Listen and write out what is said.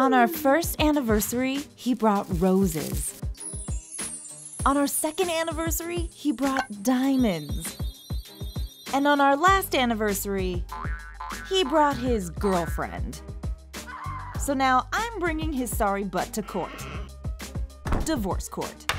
On our first anniversary, he brought roses. On our second anniversary, he brought diamonds. And on our last anniversary, he brought his girlfriend. So now I'm bringing his sorry butt to court. Divorce court.